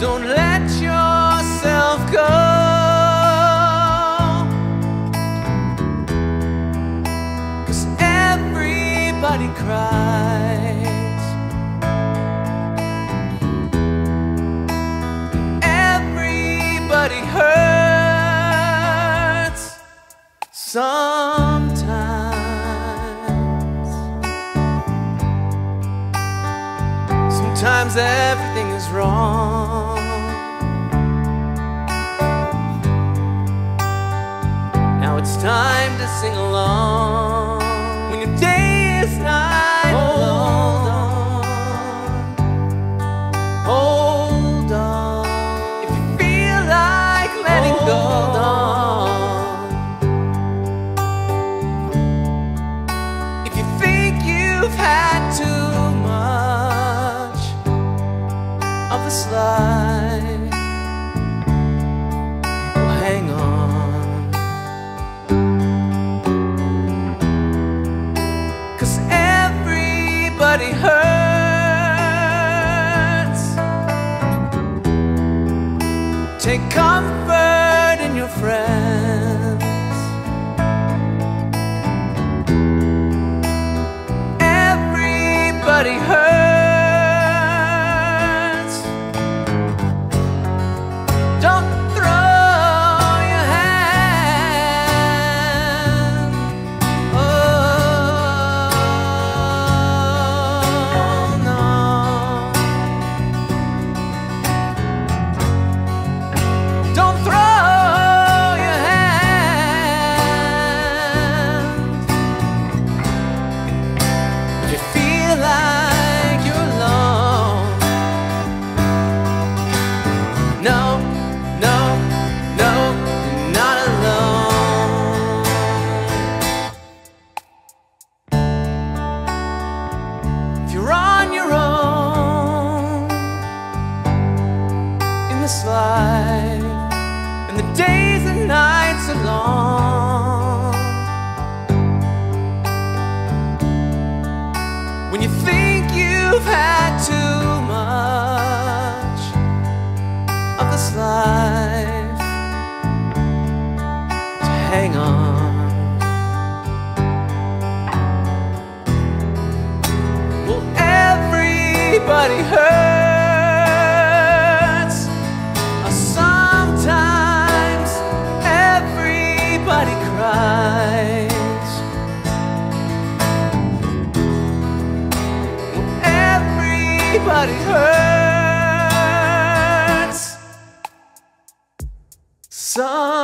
Don't let yourself go. Cause everybody cries. Everybody hurts sometimes. Sometimes everything is wrong. Now it's time to sing along. Comfort in your friends. Everybody hurts. This life, and the days and nights are long. When you think you've had too much of this life to hang on. Well, everybody hurts. but it hurts. Some